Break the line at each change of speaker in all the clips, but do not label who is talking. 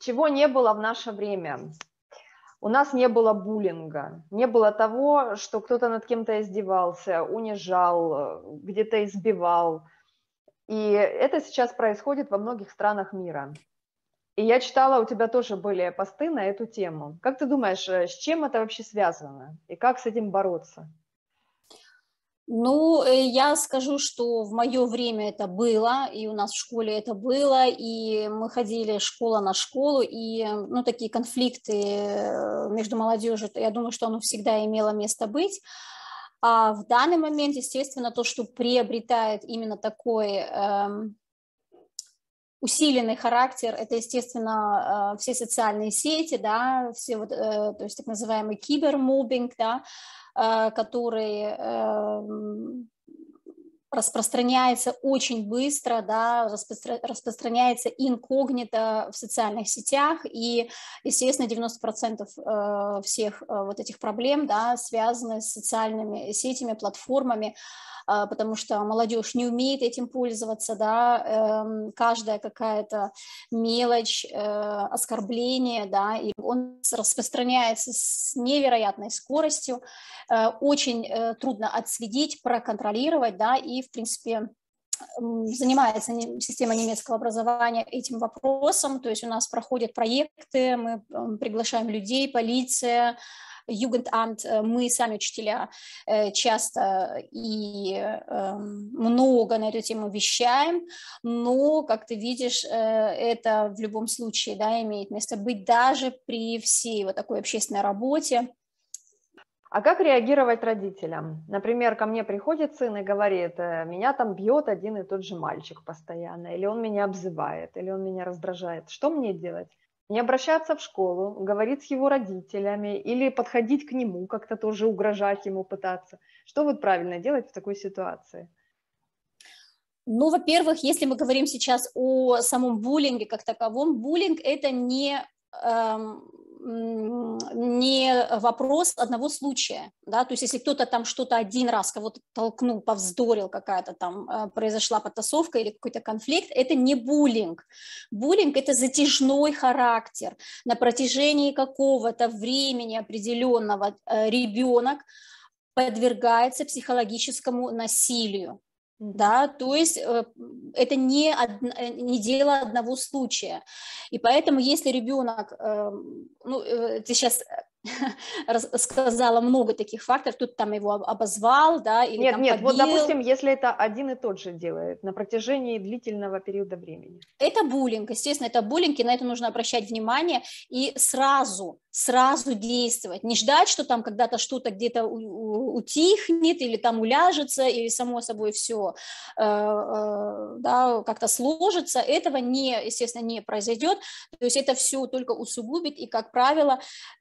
чего не было в наше время? У нас не было буллинга, не было того, что кто-то над кем-то издевался, унижал, где-то избивал. И это сейчас происходит во многих странах мира. И я читала, у тебя тоже были посты на эту тему. Как ты думаешь, э, с чем это вообще связано? И как с этим бороться?
Ну, э, я скажу, что в мое время это было, и у нас в школе это было, и мы ходили школа на школу, и, ну, такие конфликты э, между молодежью, я думаю, что оно всегда имело место быть. А в данный момент, естественно, то, что приобретает именно такой эм, усиленный характер, это, естественно, э, все социальные сети, да, все вот, э, то есть так называемый кибермобинг, да, э, который эм, распространяется очень быстро, да, распро распространяется инкогнито в социальных сетях, и, естественно, 90% всех вот этих проблем, да, связаны с социальными сетями, платформами, а, потому что молодежь не умеет этим пользоваться, да, эм, каждая какая-то мелочь, э, оскорбление, да, и он распространяется с невероятной скоростью, э, очень э, трудно отследить, проконтролировать, да, и, в принципе, занимается система немецкого образования этим вопросом, то есть у нас проходят проекты, мы приглашаем людей, полиция, Югентамт, э, мы сами учителя э, часто и эм, много на эту тему вещаем, но, как ты видишь, э, это в любом случае да, имеет место быть даже при всей вот такой общественной работе.
А как реагировать родителям? Например, ко мне приходит сын и говорит, меня там бьет один и тот же мальчик постоянно, или он меня обзывает, или он меня раздражает. Что мне делать? не обращаться в школу, говорить с его родителями или подходить к нему, как-то тоже угрожать ему пытаться. Что вот правильно делать в такой ситуации?
Ну, во-первых, если мы говорим сейчас о самом буллинге как таковом, буллинг это не эм, не вопрос одного случая, да, то есть если кто-то там что-то один раз кого-то толкнул, повздорил, какая-то там э, произошла потасовка или какой-то конфликт, это не буллинг. Буллинг – это затяжной характер. На протяжении какого-то времени определенного э, ребенок подвергается психологическому насилию да, то есть э, это не, э, не дело одного случая. И поэтому, если ребенок, эм, ну, э, ты сейчас сказала много таких факторов, тут там его обозвал, да, или
Нет,
там
нет, побил. вот допустим, если это один и тот же делает на протяжении длительного периода времени.
Это буллинг, естественно, это буллинг, и на это нужно обращать внимание и сразу, сразу действовать, не ждать, что там когда-то что-то где-то утихнет или там уляжется, или само собой все э, э, да, как-то сложится, этого не, естественно, не произойдет, то есть это все только усугубит, и, как правило,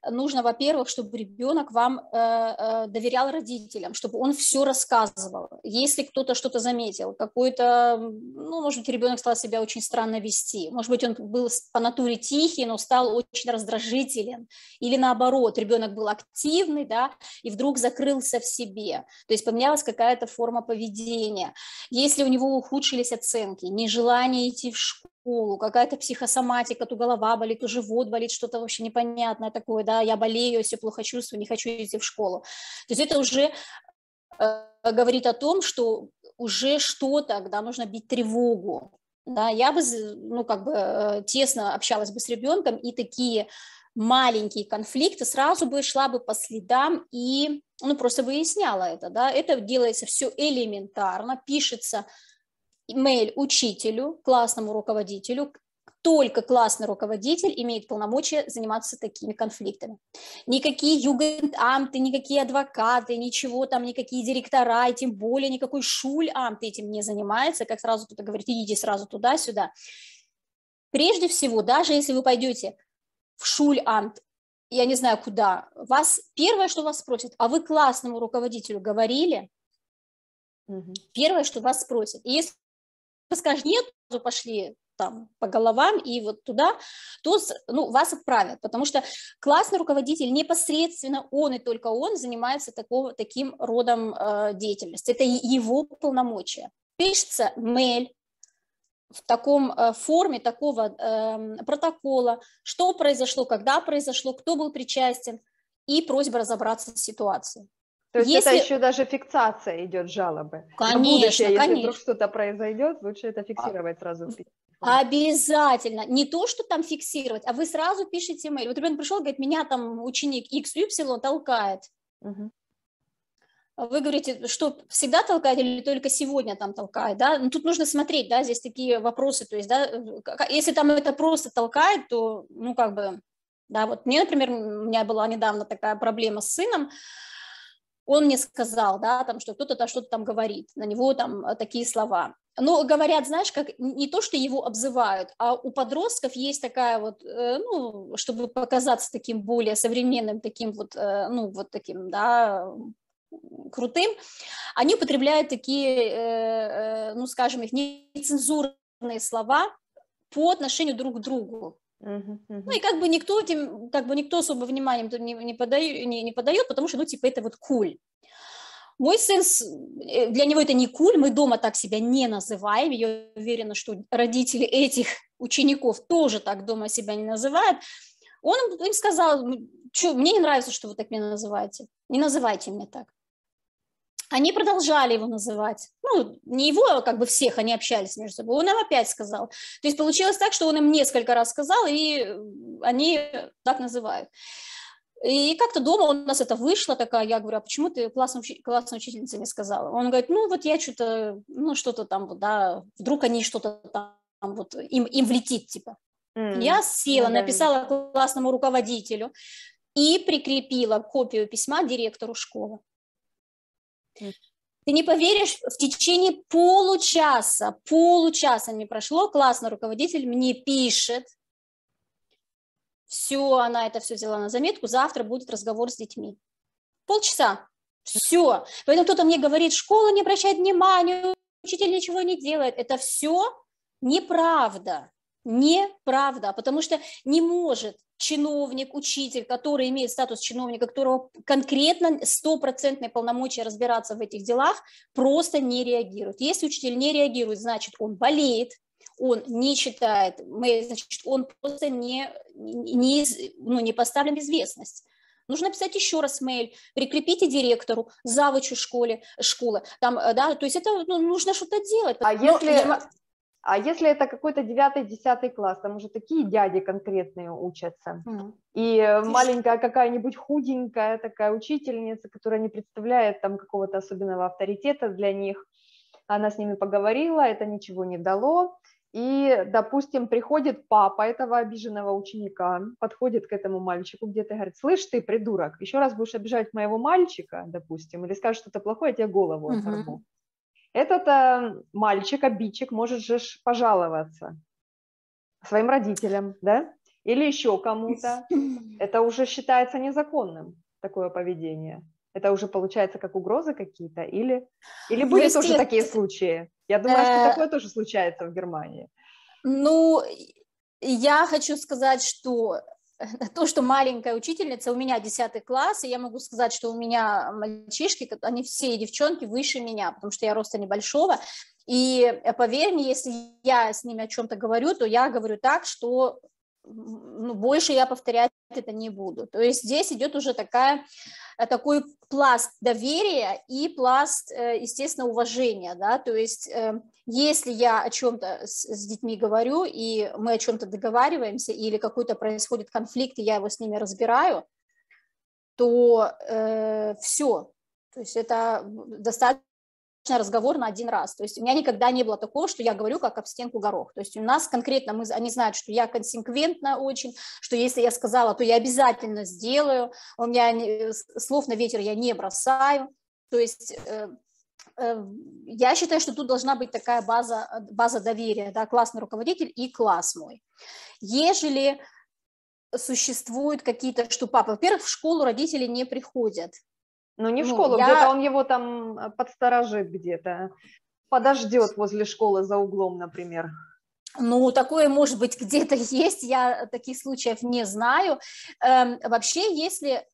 нужно во-первых, чтобы ребенок вам э, э, доверял родителям, чтобы он все рассказывал. Если кто-то что-то заметил, какой-то, ну, может быть, ребенок стал себя очень странно вести, может быть, он был по натуре тихий, но стал очень раздражителен, или наоборот, ребенок был активный, да, и вдруг закрылся в себе, то есть поменялась какая-то форма поведения. Если у него ухудшились оценки, нежелание идти в школу, школу, какая-то психосоматика, то голова болит, то живот болит, что-то вообще непонятное такое, да, я болею, себя плохо чувствую, не хочу идти в школу. То есть это уже э, говорит о том, что уже что-то, когда нужно бить тревогу. Да, я бы, ну, как бы э, тесно общалась бы с ребенком, и такие маленькие конфликты сразу бы шла бы по следам и, ну, просто выясняла это, да, это делается все элементарно, пишется имейл учителю, классному руководителю, только классный руководитель имеет полномочия заниматься такими конфликтами. Никакие югентамты, никакие адвокаты, ничего там, никакие директора, и тем более никакой шульамт этим не занимается, как сразу кто-то говорит, идите сразу туда-сюда. Прежде всего, даже если вы пойдете в шульамт, я не знаю куда, вас первое, что вас спросят, а вы классному руководителю говорили? Первое, что вас спросят. И если скажешь нет, пошли там по головам и вот туда, то ну, вас отправят, потому что классный руководитель непосредственно он и только он занимается такого, таким родом э, деятельности. Это его полномочия. Пишется mail в таком э, форме такого э, протокола, что произошло, когда произошло, кто был причастен, и просьба разобраться с ситуацией.
То есть если... это еще даже фиксация идет жалобы.
Конечно, будущее,
если
конечно.
вдруг что-то произойдет, лучше это фиксировать сразу.
Обязательно. Не то, что там фиксировать, а вы сразу пишете mail. Вот ребенок пришел, говорит, меня там ученик XY толкает. Угу. Вы говорите, что всегда толкает или только сегодня там толкает, да? Ну, тут нужно смотреть, да, здесь такие вопросы, то есть, да, если там это просто толкает, то, ну, как бы, да, вот мне, например, у меня была недавно такая проблема с сыном, он мне сказал, да, там, что кто-то что-то там говорит, на него там э, такие слова. Но говорят, знаешь, как не то, что его обзывают, а у подростков есть такая вот, э, ну, чтобы показаться таким более современным, таким вот, э, ну, вот таким, да, крутым, они употребляют такие, ну, скажем, их нецензурные слова по отношению друг к другу. Uh-huh, uh-huh. Ну и как бы никто этим, как бы никто особо внимания не, не, подает, не, не подает, потому что, ну, типа, это вот куль. Мой сын, э, для него это не куль, мы дома так себя не называем, я уверена, что родители этих учеников тоже так дома себя не называют. Он им сказал, что, мне не нравится, что вы так меня называете, не называйте меня так. Они продолжали его называть. Ну, не его, а как бы всех, они общались между собой. Он им опять сказал. То есть получилось так, что он им несколько раз сказал, и они так называют. И как-то дома у нас это вышло, такая, я говорю, а почему ты классной, классной учительнице не сказала? Он говорит, ну вот я что-то, ну что-то там, да, вдруг они что-то там, вот, им, им влетит, типа. Mm, я села, ну, написала классному руководителю и прикрепила копию письма директору школы. Ты не поверишь, в течение получаса, получаса не прошло, классный руководитель мне пишет, все, она это все взяла на заметку, завтра будет разговор с детьми. Полчаса, все. Поэтому кто-то мне говорит, школа не обращает внимания, учитель ничего не делает. Это все неправда. Неправда, потому что не может чиновник, учитель, который имеет статус чиновника, которого конкретно стопроцентные полномочия разбираться в этих делах, просто не реагирует. Если учитель не реагирует, значит, он болеет, он не читает, значит, он просто не, не, ну, не поставлен в известность. Нужно писать еще раз мейл, прикрепите директору, завучу школе, школы. Там, э, да, то есть это ну, нужно что-то делать.
А если, а если это какой-то девятый, десятый класс, там уже такие дяди конкретные учатся, mm. и маленькая какая-нибудь худенькая такая учительница, которая не представляет там какого-то особенного авторитета для них, она с ними поговорила, это ничего не дало, и, допустим, приходит папа этого обиженного ученика, подходит к этому мальчику где-то и говорит, слышь ты, придурок, еще раз будешь обижать моего мальчика, допустим, или скажешь что-то плохое, я тебе голову оторву. Uh-huh. Этот э, мальчик, обидчик, может же пожаловаться своим родителям, да, или еще кому-то. Это уже считается незаконным, такое поведение. Это уже получается как угрозы какие-то, или, или были тоже такие случаи? Я думаю, что э, такое тоже случается в Германии.
Ну, я хочу сказать, что то, что маленькая учительница, у меня 10 класс, и я могу сказать, что у меня мальчишки, они все девчонки выше меня, потому что я роста небольшого, и э, поверь мне, если я с ними о чем-то говорю, то я говорю так, что ну, больше я повторять это не буду. То есть здесь идет уже такая, э, такой пласт доверия и пласт, э, естественно, уважения, да, то есть э, если я о чем-то с детьми говорю, и мы о чем-то договариваемся, или какой-то происходит конфликт, и я его с ними разбираю, то э, все, то есть это достаточно разговор на один раз. То есть у меня никогда не было такого, что я говорю как об стенку горох. То есть у нас конкретно, мы, они знают, что я консеквентна очень, что если я сказала, то я обязательно сделаю. У меня не, слов на ветер я не бросаю. То есть э, э, я считаю, что тут должна быть такая база, база доверия, да, классный руководитель и класс мой. Ежели существуют какие-то, что папа, во-первых, в школу родители не приходят,
ну, не в ну, школу, я... где-то он его там э, подсторожит где-то, подождет возле школы за углом, например.
Ну, такое, может быть, где-то есть, я таких случаев не знаю. Эм, вообще, если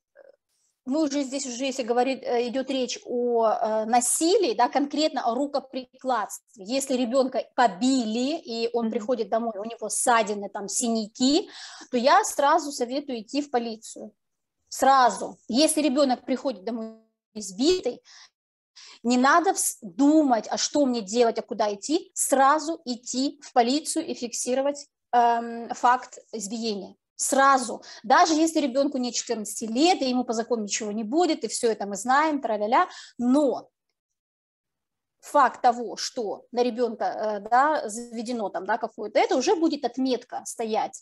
мы уже здесь уже, если говорит, э, идет речь о э, насилии, да, конкретно о рукоприкладстве. Если ребенка побили, и он приходит домой, у него ссадины, там, синяки, то я сразу советую идти в полицию. Сразу. Если ребенок приходит домой избитый, не надо думать, а что мне делать, а куда идти, сразу идти в полицию и фиксировать эм, факт избиения. Сразу, даже если ребенку не 14 лет, и ему по закону ничего не будет, и все это мы знаем, тра-ля-ля, но факт того, что на ребенка э, да, заведено там, да, какое-то, это уже будет отметка стоять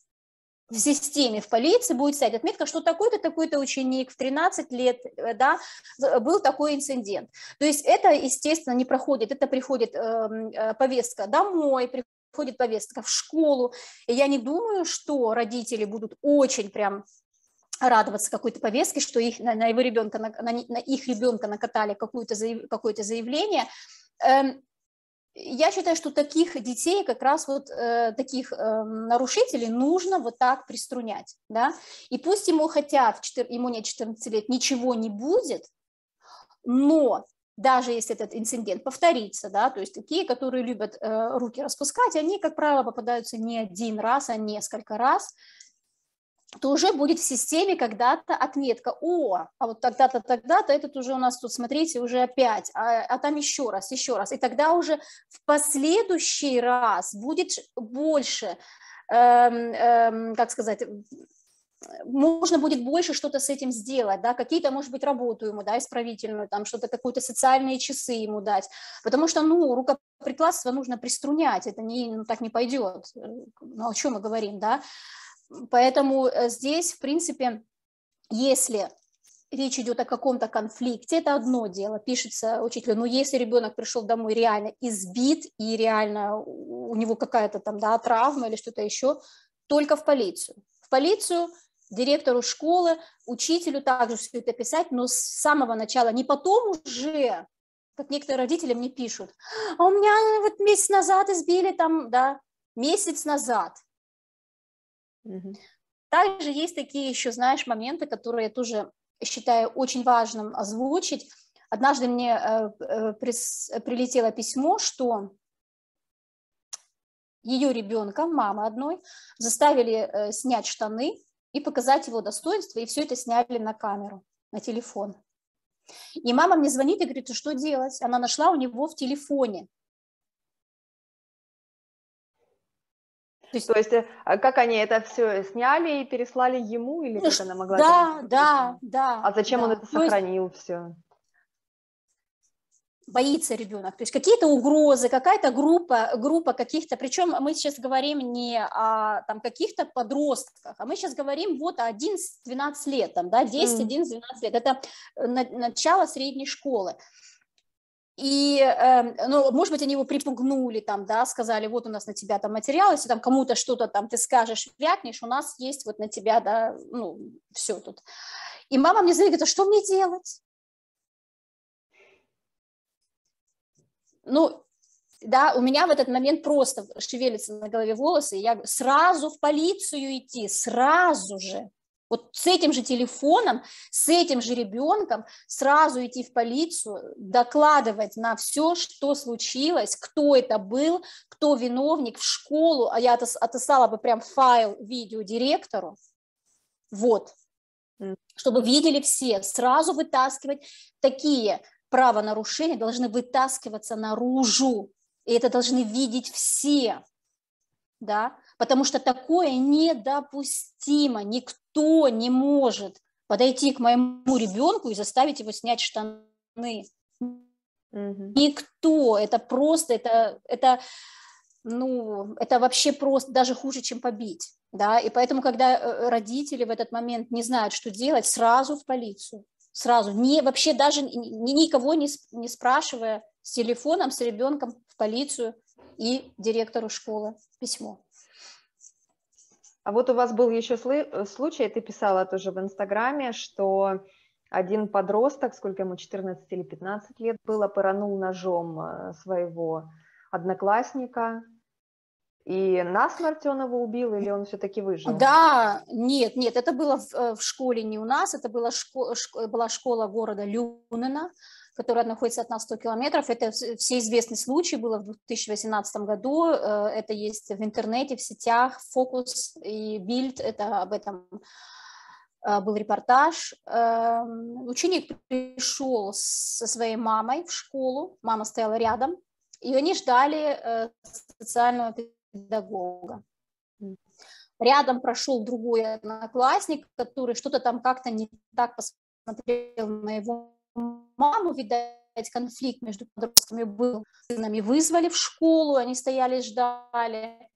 в системе, в полиции будет стоять отметка, что такой-то, такой-то ученик в 13 лет, э, да, был такой инцидент. То есть это, естественно, не проходит, это приходит эм, э, повестка домой, приходит повестка в школу, и я не думаю, что родители будут очень прям радоваться какой-то повестке, что их, на, на его ребенка, на, на, на их ребенка накатали какое-то заяв, какое заявление. Эм, я считаю, что таких детей, как раз вот э, таких э, нарушителей нужно вот так приструнять, да, и пусть ему хотят, 4, ему нет 14 лет, ничего не будет, но даже если этот инцидент повторится, да, то есть такие, которые любят э, руки распускать, они, как правило, попадаются не один раз, а несколько раз, то уже будет в системе когда-то отметка, о, а вот тогда-то, тогда-то, этот уже у нас тут, смотрите, уже опять, а, а там еще раз, еще раз, и тогда уже в последующий раз будет больше, эм, эм, как сказать, можно будет больше что-то с этим сделать, да, какие-то, может быть, работу ему, да, исправительную, там, что-то, какие-то социальные часы ему дать, потому что, ну, рукоприкладство нужно приструнять, это не, ну, так не пойдет, ну, о чем мы говорим, да, поэтому э, здесь, в принципе, если речь идет о каком-то конфликте, это одно дело, пишется учителю, но если ребенок пришел домой реально избит и реально у него какая-то там, да, травма или что-то еще, только в полицию. В полицию директору школы, учителю также все это писать, но с самого начала, не потом уже, как некоторые родители мне пишут, а у меня вот месяц назад избили там, да, месяц назад. Угу. Также есть такие еще, знаешь, моменты, которые я тоже считаю очень важным озвучить. Однажды мне э, э, прилетело письмо, что ее ребенка, мамы одной, заставили э, снять штаны и показать его достоинство, и все это сняли на камеру, на телефон. И мама мне звонит и говорит, что делать? Она нашла у него в телефоне.
То есть, То есть э, а как они это все сняли и переслали ему, или ну, как она могла?
Да, да, да.
А зачем
да.
он это сохранил есть... все?
боится ребенок, то есть какие-то угрозы, какая-то группа, группа каких-то, причем мы сейчас говорим не о там, каких-то подростках, а мы сейчас говорим вот о 11-12 лет, там, да, 10-11-12 лет, это э, начало средней школы. И, э, ну, может быть, они его припугнули, там, да, сказали, вот у нас на тебя там материал, если там кому-то что-то там ты скажешь, вякнешь, у нас есть вот на тебя, да, ну, все тут. И мама мне звонит, говорит, а что мне делать? ну, да, у меня в этот момент просто шевелятся на голове волосы, и я сразу в полицию идти, сразу же, вот с этим же телефоном, с этим же ребенком сразу идти в полицию, докладывать на все, что случилось, кто это был, кто виновник в школу, а я отослала бы прям файл видео директору, вот, чтобы видели все, сразу вытаскивать. Такие правонарушения должны вытаскиваться наружу, и это должны видеть все, да, потому что такое недопустимо, никто не может подойти к моему ребенку и заставить его снять штаны. Угу. Никто, это просто, это, это, ну, это вообще просто даже хуже, чем побить, да, и поэтому, когда э, родители в этот момент не знают, что делать, сразу в полицию, сразу, не, вообще даже ни, никого не, не спрашивая, с телефоном, с ребенком в полицию и директору школы письмо.
А вот у вас был еще случай, ты писала тоже в Инстаграме, что один подросток, сколько ему, 14 или 15 лет было, поранул ножом э, своего одноклассника, И насмерть он его убил или он все-таки выжил?
Да, нет, нет, это было в, э, в школе не у нас, это была, шко, шко, была школа города Люнена, которая находится от нас 100 километров. Это всеизвестный случай, было в 2018 году, э, это есть в интернете, в сетях, Фокус и Бильд, это об этом э, был репортаж. Эм, ученик пришел со своей мамой в школу, мама стояла рядом, и они ждали специального педагога. Рядом прошел другой одноклассник, который что-то там как-то не так посмотрел на его маму, видать, конфликт между подростками был. Сынами вызвали в школу, они стояли, ждали.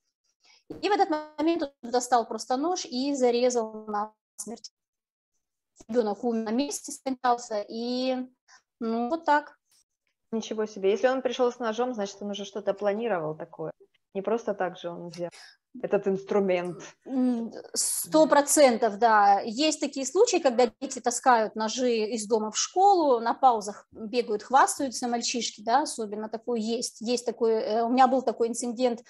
И в этот момент он достал просто нож и зарезал на смерть. Ребенок умер на месте, скончался, и ну вот так.
Ничего себе. Если он пришел с ножом, значит, он уже что-то планировал такое. Не просто так же он взял этот инструмент.
Сто процентов, да. Есть такие случаи, когда дети таскают ножи из дома в школу, на паузах бегают, хвастаются мальчишки, да, особенно такое есть. Есть такой, э, у меня был такой инцидент,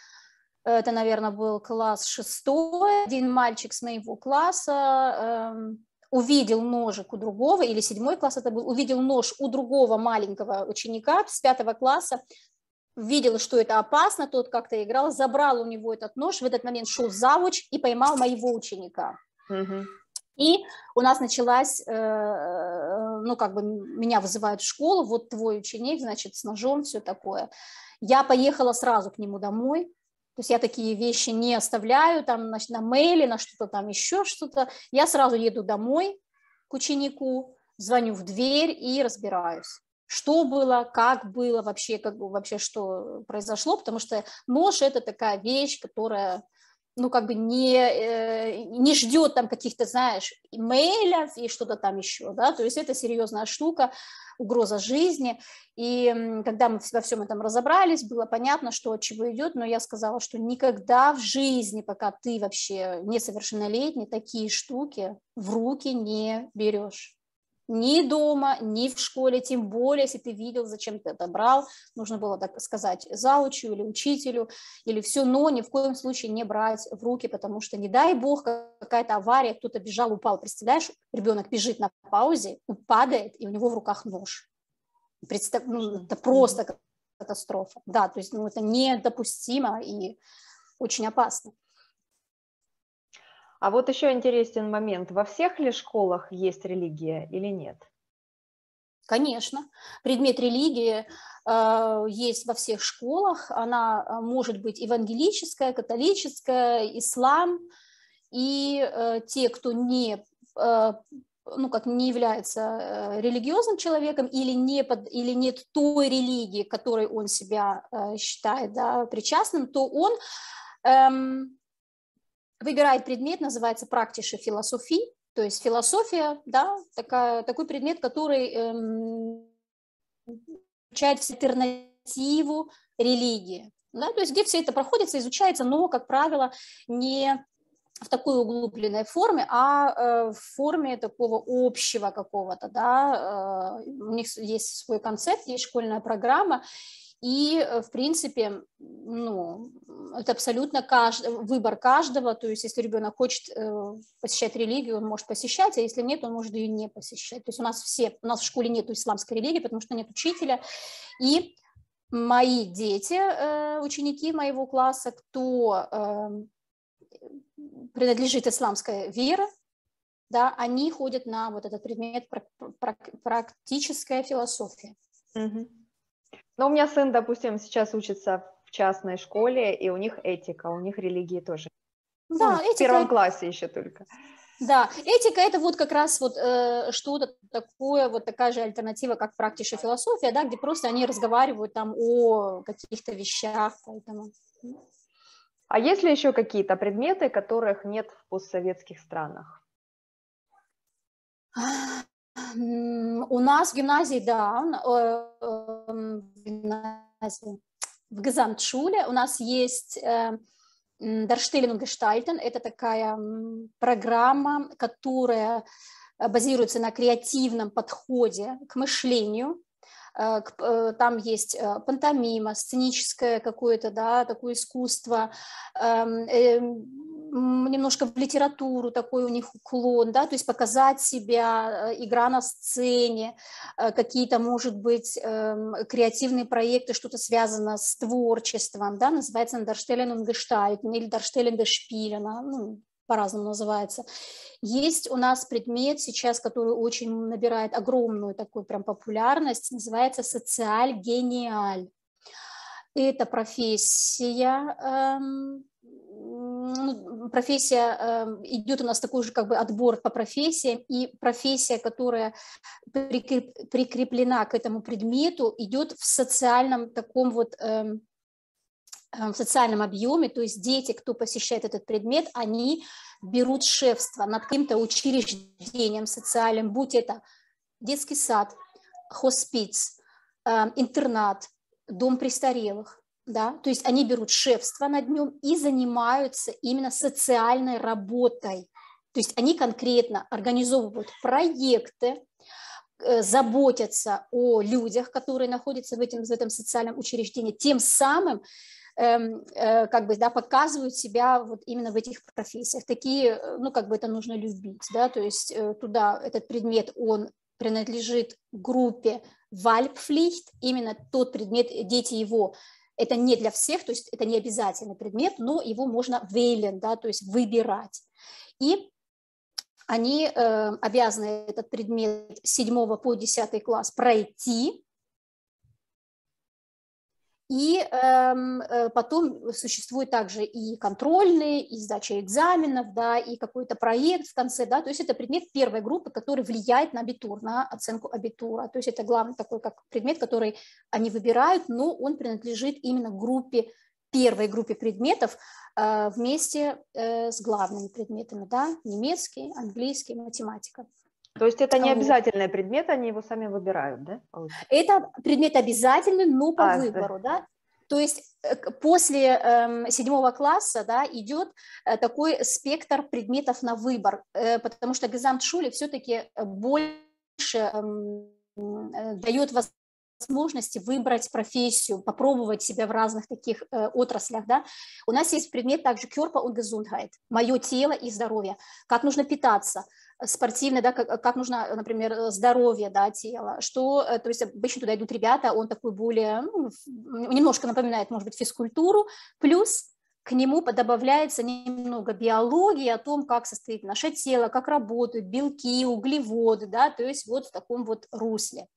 это, наверное, был класс шестой, один мальчик с моего класса эм, увидел ножик у другого, или седьмой класс это был, увидел нож у другого маленького ученика с пятого класса, видел, что это опасно, тот как-то играл, забрал у него этот нож, в этот момент шел завуч и поймал моего ученика. Угу. И у нас началась, э, ну, как бы меня вызывают в школу, вот твой ученик, значит, с ножом, все такое. Я поехала сразу к нему домой, то есть я такие вещи не оставляю там на, на мейле, на что-то там еще что-то. Я сразу еду домой к ученику, звоню в дверь и разбираюсь что было, как было вообще, как вообще что произошло, потому что нож это такая вещь, которая ну, как бы не, э, не ждет там каких-то, знаешь, имейлов и что-то там еще, да, то есть это серьезная штука, угроза жизни, и когда мы во всем этом разобрались, было понятно, что от чего идет, но я сказала, что никогда в жизни, пока ты вообще несовершеннолетний, такие штуки в руки не берешь ни дома, ни в школе, тем более, если ты видел, зачем ты это брал, нужно было так сказать заучу или учителю, или все, но ни в коем случае не брать в руки, потому что, не дай бог, какая-то авария, кто-то бежал, упал, представляешь, ребенок бежит на паузе, падает, и у него в руках нож. Представь, ну, это просто катастрофа, да, то есть ну, это недопустимо и очень опасно.
А вот еще интересен момент. Во всех ли школах есть религия или нет?
Конечно. Предмет религии э, есть во всех школах. Она э, может быть евангелическая, католическая, ислам. И э, те, кто не э, ну, как не является э, религиозным человеком или, не под, или нет той религии, которой он себя э, считает да, причастным, то он эм, выбирает предмет, называется практиша философии, то есть философия, да, такая, такой предмет, который эм, включает в альтернативу религии, да, то есть где все это проходится, изучается, но, как правило, не в такой углубленной форме, а э, в форме такого общего какого-то, да, э, у них есть свой концепт, есть школьная программа, и, э, в принципе, ну, это абсолютно кажд... выбор каждого. То есть, если ребенок хочет э, посещать религию, он может посещать, а если нет, он может ее не посещать. То есть у нас все, у нас в школе нет исламской религии, потому что нет учителя. И мои дети, э, ученики моего класса, кто эм, принадлежит исламской вере, да, они ходят на вот этот предмет практическая философия.
Угу. Но у меня сын, допустим, сейчас учится в частной школе, и у них этика, у них религии тоже. Да, ну, этика... В первом классе еще только.
Да, этика это вот как раз вот э, что-то такое, вот такая же альтернатива, как практика философия, да, где просто они разговаривают там о каких-то вещах, поэтому.
А есть ли еще какие-то предметы, которых нет в постсоветских странах?
У нас в гимназии, да, э, эм, в, гимназии, в Газамтшуле у нас есть Дарштелен und Gestalten. Это такая программа, которая базируется на креативном подходе к мышлению. там есть пантомима, сценическое какое-то, да, такое искусство, эм, эм, немножко в литературу такой у них уклон, да, то есть показать себя, э, игра на сцене, э, какие-то, может быть, эм, креативные проекты, что-то связано с творчеством, да, называется Darstellen und или des Spielen, ну, по-разному называется. Есть у нас предмет сейчас, который очень набирает огромную такую прям популярность, называется социаль-гениаль. Это профессия, эм, профессия, эм, идет у нас такой же как бы отбор по профессиям, и профессия, которая прикреплена к этому предмету, идет в социальном таком вот эм, эм, в социальном объеме, то есть дети, кто посещает этот предмет, они берут шефство над каким-то учреждением социальным, будь это детский сад, хоспиц, интернат, дом престарелых, да, то есть они берут шефство над ним и занимаются именно социальной работой. То есть они конкретно организовывают проекты, э, заботятся о людях, которые находятся в этом, в этом социальном учреждении, тем самым эм, э, как бы, да, показывают себя вот именно в этих профессиях. Такие, э, ну, как бы это нужно любить, да, то есть туда этот предмет, он принадлежит группе Вальпфлихт, именно тот предмет, дети его это не для всех, то есть это не обязательный предмет, но его можно вейлен, да, то есть выбирать. И они э, обязаны этот предмет с 7 по 10 класс пройти, и эм, э, потом существует также и контрольные, и сдача экзаменов, да, и какой-то проект в конце, да, то есть это предмет первой группы, который влияет на абитур, на оценку абитура, то есть это главный такой как предмет, который они выбирают, но он принадлежит именно группе, первой группе предметов э, вместе э, с главными предметами, да, немецкий, английский, математика.
То есть это не обязательный предмет, они его сами выбирают, да?
Это предмет обязательный, но по а, выбору, да? То есть э, после э, седьмого класса да, идет э, такой спектр предметов на выбор, э, потому что Гезамтшуле все-таки больше эм, дает возможности выбрать профессию, попробовать себя в разных таких э, отраслях. Да? У нас есть предмет также Körper und Gesundheit, мое тело и здоровье, как нужно питаться, спортивное, да, как, как нужно, например, здоровье, да, тела, что, э, то есть обычно туда идут ребята, он такой более, ну, немножко напоминает, может быть, физкультуру, плюс к нему добавляется немного биологии о том, как состоит наше тело, как работают белки, углеводы, да, то есть вот в таком вот русле.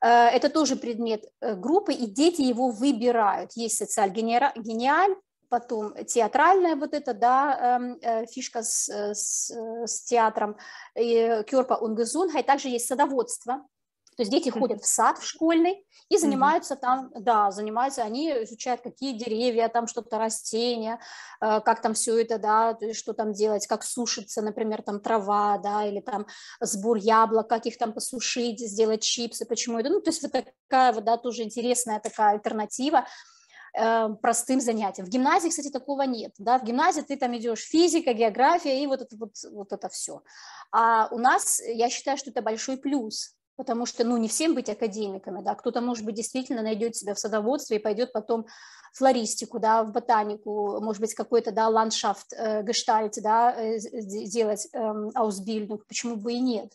Э, это тоже предмет э, группы, и дети его выбирают. Есть социаль гениаль, потом театральная вот эта, да, эм, э, фишка с, э, с, э, с театром, Кёрпа Унгезунга, и также есть садоводство, то есть дети ходят в сад в школьный и занимаются mm-hmm. там, да, занимаются, они изучают, какие деревья, там что-то растения, как там все это, да, что там делать, как сушится, например, там трава, да, или там сбор яблок, как их там посушить, сделать чипсы, почему это, ну, то есть вот такая вот, да, тоже интересная такая альтернатива, Э, простым занятиям. В гимназии, кстати, такого нет. Да? В гимназии ты там идешь физика, география и вот это, вот, вот это все. А у нас, я считаю, что это большой плюс, потому что, ну, не всем быть академиками, да, кто-то, может быть, действительно найдет себя в садоводстве и пойдет потом флористику, да, в ботанику, может быть, какой-то, да, ландшафт, э, гештальт, да, э, делать э, аусбильдинг, почему бы и нет,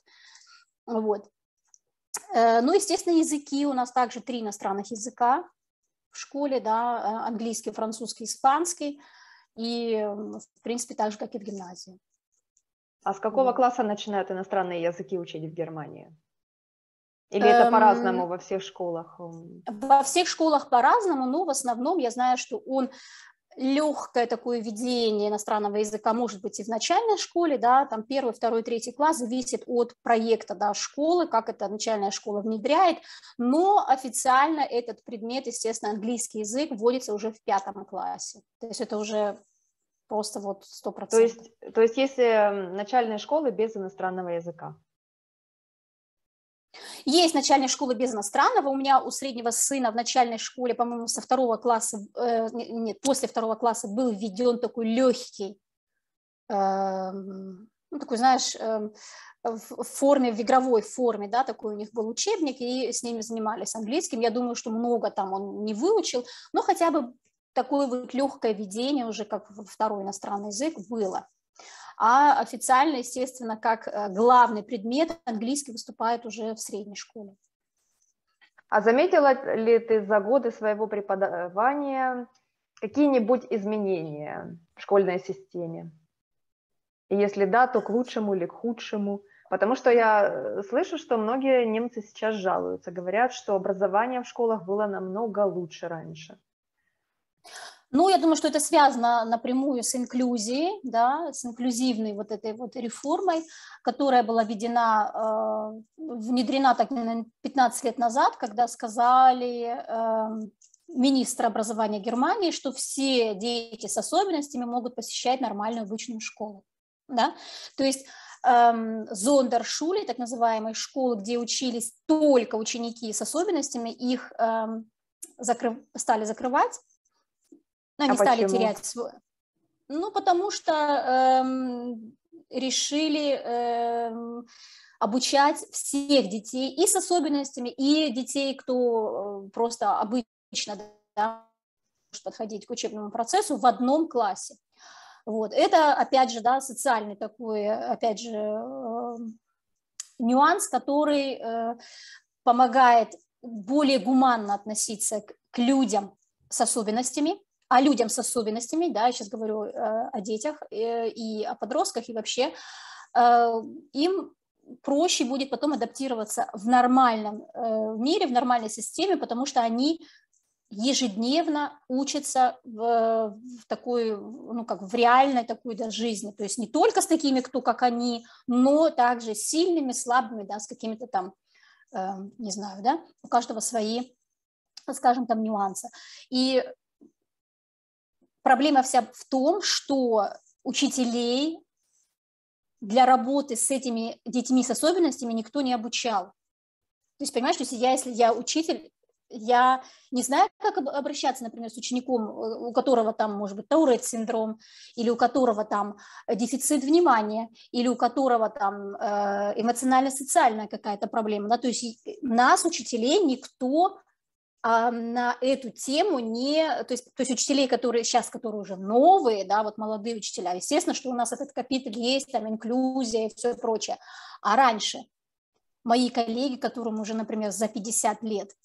вот. Э, ну, естественно, языки, у нас также три иностранных языка, в школе, да, э, английский, французский, испанский, и, в принципе, так же, как и в гимназии.
А с какого вот. класса начинают иностранные языки учить в Германии? Или это эм, по-разному во всех школах?
Во всех школах по-разному, но в основном я знаю, что он легкое такое введение иностранного языка может быть и в начальной школе, да, там первый, второй, третий класс зависит от проекта, да, школы, как это начальная школа внедряет, но официально этот предмет, естественно, английский язык вводится уже в пятом классе, то есть это уже просто вот сто процентов.
То есть, то есть если начальная школа без иностранного языка?
Есть начальная школа без иностранного. У меня у среднего сына в начальной школе, по-моему, со второго класса, э, нет, после второго класса был введен такой легкий, э, ну, такой, знаешь, э, в форме, в игровой форме, да, такой у них был учебник, и с ними занимались английским. Я думаю, что много там он не выучил, но хотя бы такое вот легкое ведение уже как второй иностранный язык было. А официально, естественно, как э, главный предмет английский выступает уже в средней школе.
А заметила ли ты за годы своего преподавания какие-нибудь изменения в школьной системе? И если да, то к лучшему или к худшему? Потому что я э, слышу, что многие немцы сейчас жалуются, говорят, что образование в школах было намного лучше раньше.
Ну, я думаю, что это связано напрямую с инклюзией, да, с инклюзивной вот этой вот реформой, которая была введена, э, внедрена так, наверное, 15 лет назад, когда сказали э, министр образования Германии, что все дети с особенностями могут посещать нормальную обычную школу. Да? То есть эм, зондершуле, так называемой школы, где учились только ученики с особенностями, их эм, стали закрывать, они а стали почему? терять свой... Ну, потому что эм, решили эм, обучать всех детей и с особенностями, и детей, кто э, просто обычно да, может подходить к учебному процессу в одном классе. Вот. Это, опять же, да, социальный такой, опять же, э, нюанс, который э, помогает более гуманно относиться к, к людям с особенностями, а людям с особенностями, да, я сейчас говорю э, о детях э, и о подростках, и вообще, э, им проще будет потом адаптироваться в нормальном мире, в нормальной системе, потому что они ежедневно учатся в, в такой, ну, как в реальной такой да, жизни, то есть не только с такими, кто как они, но также сильными, слабыми, да, с какими-то там, э, не знаю, да, у каждого свои, скажем, там нюансы. И проблема вся в том, что учителей для работы с этими детьми с особенностями никто не обучал. То есть, понимаешь, то есть я, если я учитель, я не знаю, как обращаться, например, с учеником, э, у которого там, может быть, Таурет синдром, или у которого там дефицит внимания, или у которого там э, эмоционально-социальная какая-то проблема. Да? То есть нас, учителей, никто на эту тему не, то есть, то есть учителей, которые сейчас, которые уже новые, да, вот молодые учителя, естественно, что у нас этот капиталь есть, там инклюзия и все прочее, а раньше мои коллеги, которым уже, например, за 50 лет,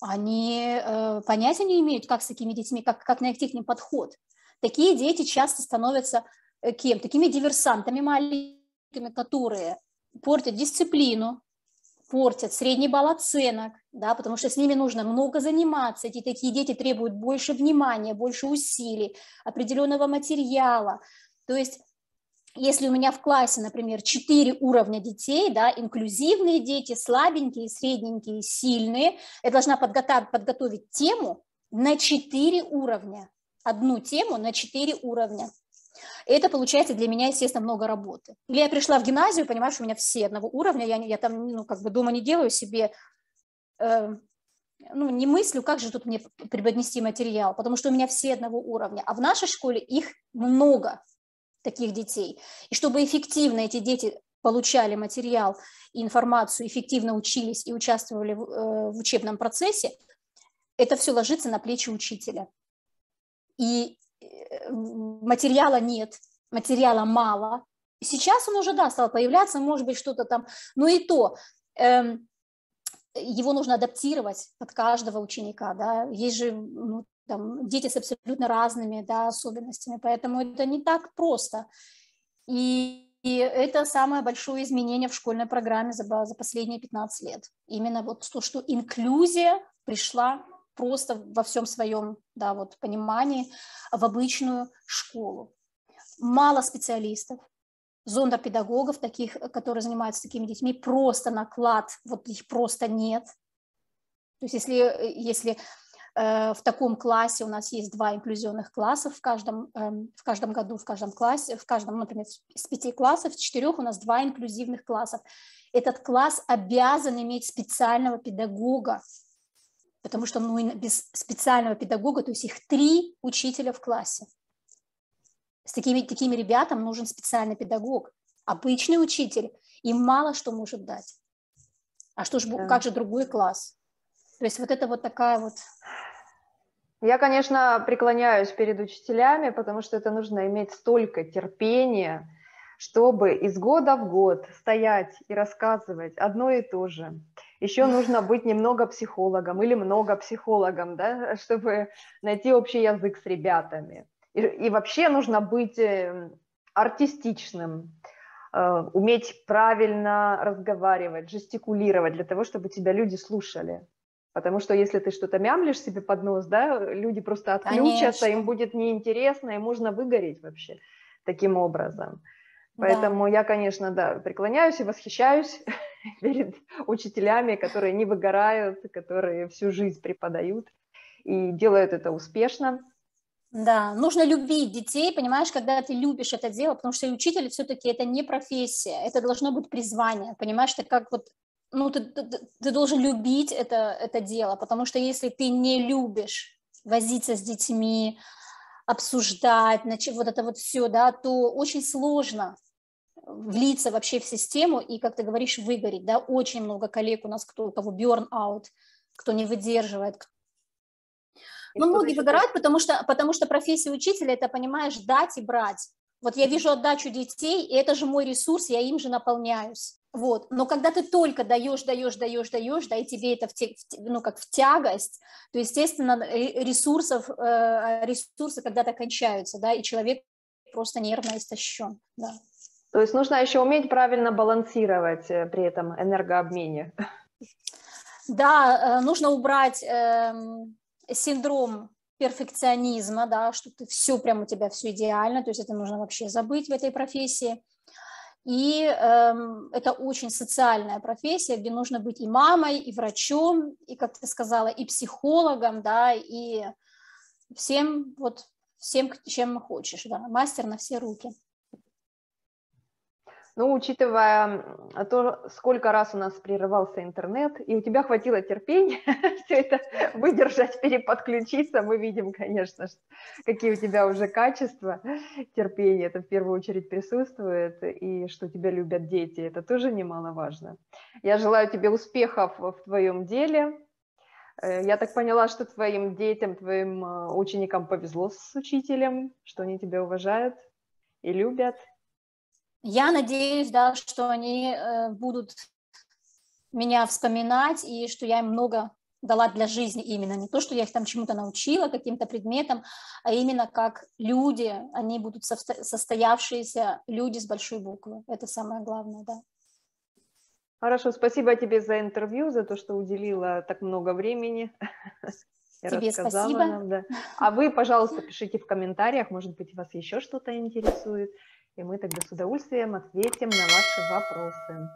они э, понятия не имеют, как с такими детьми, как, как найти к ним подход. Такие дети часто становятся э, кем? Такими диверсантами маленькими, которые портят дисциплину, портят средний балл оценок, да, потому что с ними нужно много заниматься. Эти такие дети требуют больше внимания, больше усилий, определенного материала. То есть если у меня в классе, например, 4 уровня детей, да, инклюзивные дети, слабенькие, средненькие, сильные, я должна подготовить, подготовить тему на 4 уровня, одну тему на 4 уровня. И это получается для меня, естественно, много работы. Или я пришла в гимназию, понимаешь, у меня все одного уровня, я, я там, ну, как бы дома не делаю себе, э, ну, не мыслю, как же тут мне преподнести материал, потому что у меня все одного уровня. А в нашей школе их много, таких детей. И чтобы эффективно эти дети получали материал и информацию, эффективно учились и участвовали в, э, в учебном процессе, это все ложится на плечи учителя. И материала нет, материала мало. Сейчас он уже, да, стал появляться, может быть, что-то там, но и то, эм, его нужно адаптировать под каждого ученика, да, есть же ну, там, дети с абсолютно разными да, особенностями, поэтому это не так просто. И, и это самое большое изменение в школьной программе за, за последние 15 лет. Именно вот то, что инклюзия пришла просто во всем своем да, вот, понимании в обычную школу. Мало специалистов, зондерпедагогов, таких, которые занимаются такими детьми, просто наклад, вот их просто нет. То есть если, если Э, в таком классе у нас есть два инклюзионных класса в каждом, эм, в каждом году, в каждом классе, в каждом, например, из пяти классов, в четырех у нас два инклюзивных классов. Этот класс обязан иметь специального педагога, потому что ну, без специального педагога, то есть их три учителя в классе. С такими, такими ребятам нужен специальный педагог. Обычный учитель им мало что может дать. А что ж, да. как же другой класс? То есть вот это вот такая вот...
Я, конечно, преклоняюсь перед учителями, потому что это нужно иметь столько терпения, чтобы из года в год стоять и рассказывать одно и то же. Еще нужно быть немного психологом или много психологом, да, чтобы найти общий язык с ребятами. И, и вообще нужно быть э, артистичным, э, уметь правильно разговаривать, жестикулировать для того, чтобы тебя люди слушали. Потому что если ты что-то мямлишь себе под нос, да, люди просто отключатся, Конечно. им будет неинтересно, и можно выгореть вообще таким образом. Поэтому да. я, конечно, да, преклоняюсь и восхищаюсь перед учителями, которые не выгорают, которые всю жизнь преподают и делают это успешно.
Да, нужно любить детей, понимаешь, когда ты любишь это дело, потому что учитель все-таки это не профессия, это должно быть призвание, понимаешь, это как вот, ну, ты, ты, ты должен любить это, это дело, потому что если ты не любишь возиться с детьми, обсуждать, значит, вот это вот все, да, то очень сложно влиться вообще в систему и, как ты говоришь, выгореть, да, очень много коллег у нас, кто, у кого burn-out, кто не выдерживает, ну, многие выгорают, потому что, потому что профессия учителя – это, понимаешь, дать и брать. Вот я вижу отдачу детей, и это же мой ресурс, я им же наполняюсь. Вот. Но когда ты только даешь, даешь, даешь, даешь, да, и тебе это в те, в, ну, как в тягость, то, естественно, ресурсов, э, ресурсы когда-то кончаются, да, и человек просто нервно истощен, да.
То есть нужно еще уметь правильно балансировать э, при этом энергообмене.
Да, э, нужно убрать эм, синдром перфекционизма, да, что ты все прям у тебя все идеально, то есть это нужно вообще забыть в этой профессии. И эм, это очень социальная профессия, где нужно быть и мамой, и врачом, и, как ты сказала, и психологом, да, и всем, вот, всем, чем хочешь, да, мастер на все руки.
Ну, учитывая то, сколько раз у нас прерывался интернет, и у тебя хватило терпения все это выдержать, переподключиться, мы видим, конечно, какие у тебя уже качества терпения, это в первую очередь присутствует, и что тебя любят дети, это тоже немаловажно. Я желаю тебе успехов в твоем деле. Э, я так поняла, что твоим детям, твоим э, ученикам повезло с учителем, что они тебя уважают и любят,
я надеюсь, да, что они э, будут меня вспоминать и что я им много дала для жизни именно. Не то, что я их там чему-то научила, каким-то предметом, а именно как люди, они будут состоявшиеся люди с большой буквы. Это самое главное, да.
Хорошо, спасибо тебе за интервью, за то, что уделила так много времени.
Тебе спасибо. Нам,
да. А вы, пожалуйста, пишите в комментариях, может быть, вас еще что-то интересует и мы тогда с удовольствием ответим на ваши вопросы.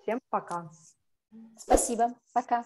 Всем пока.
Спасибо. Пока.